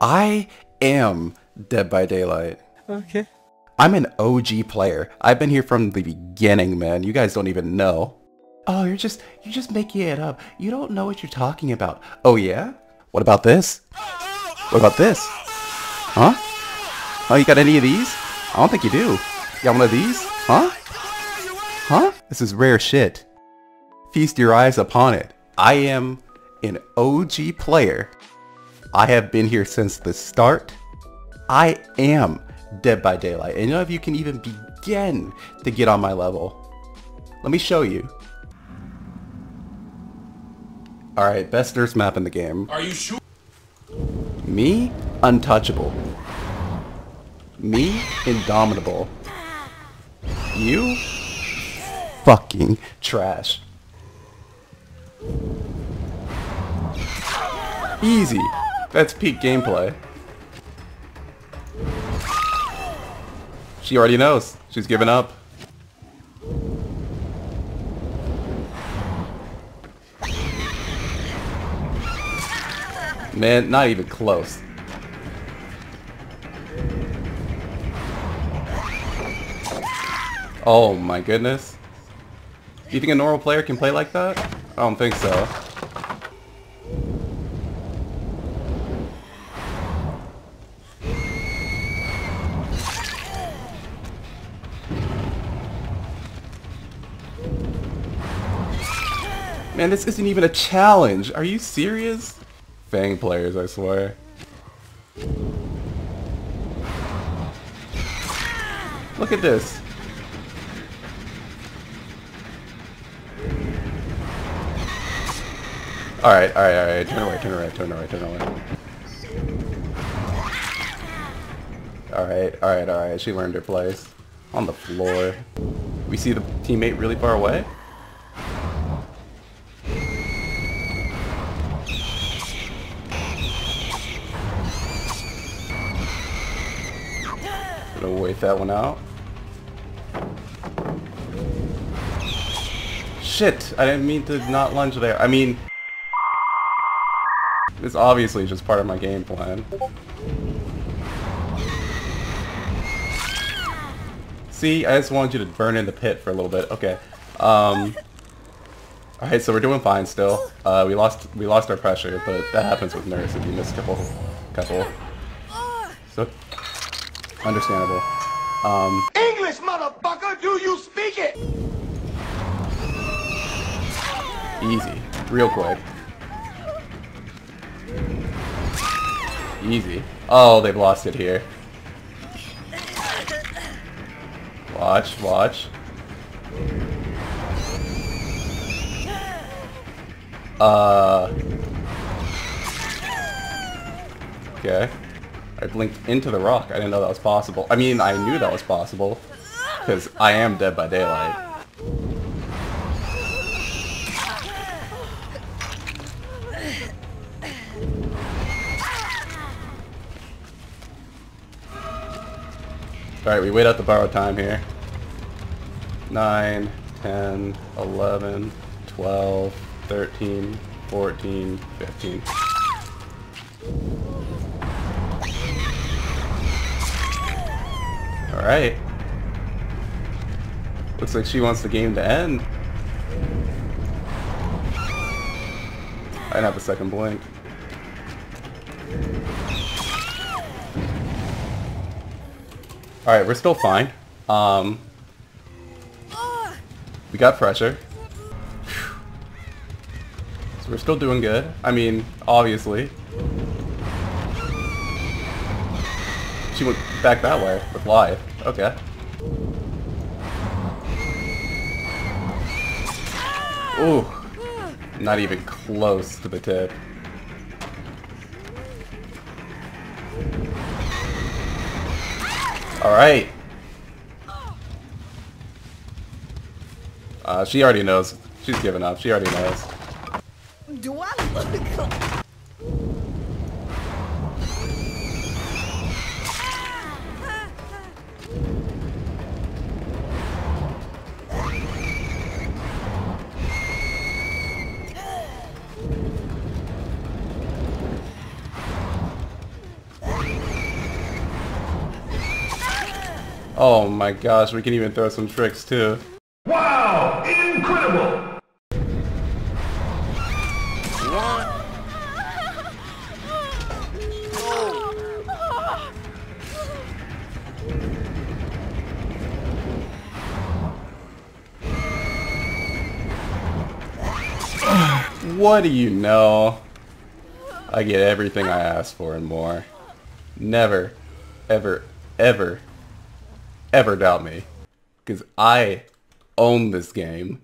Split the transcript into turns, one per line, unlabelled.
I am Dead by Daylight.
Okay.
I'm an OG player. I've been here from the beginning, man. You guys don't even know. Oh, you're just you're just making it up. You don't know what you're talking about. Oh yeah? What about this? What about this? Huh? Oh, you got any of these? I don't think you do. You got one of these? Huh? Huh? This is rare shit. Feast your eyes upon it. I am an OG player. I have been here since the start. I am Dead by Daylight. And none of you can even begin to get on my level. Let me show you. Alright, best nurse map in the game.
Are you sure?
Me, untouchable. Me, indomitable. You, fucking trash. Easy. That's peak gameplay. She already knows. She's given up. Man, not even close. Oh my goodness. Do you think a normal player can play like that? I don't think so. Man, this isn't even a challenge. Are you serious? Feng players, I swear. Look at this. Alright, alright, alright. Turn away, turn away, turn away, turn away. Alright, alright, alright. She learned her place. On the floor. We see the teammate really far away? Gonna wait that one out. Shit! I didn't mean to not lunge there. I mean... It's obviously just part of my game plan. See, I just wanted you to burn in the pit for a little bit. Okay. Um... Alright, so we're doing fine still. Uh, we lost we lost our pressure, but that happens with Nurse if you miss a couple, couple. Understandable. Um,
English, motherfucker, do you speak it?
easy. Real quick. Easy. Oh, they've lost it here. Watch, watch. Uh... Okay. I blinked into the rock. I didn't know that was possible. I mean, I knew that was possible. Because I am Dead by Daylight. Alright, we wait out the borrowed time here. 9, 10, 11, 12, 13, 14, 15. Alright. Looks like she wants the game to end. I didn't have a second blink. Alright, we're still fine. Um, we got pressure. So we're still doing good. I mean, obviously. She went back that way with live. Okay. Ooh. Not even close to the tip. Alright. Uh, she already knows. She's given up. She already knows.
Do I look?
Oh my gosh, we can even throw some tricks too.
Wow! Incredible!
What do you know? I get everything I ask for and more. Never, ever, ever, ever doubt me. Because I own this game.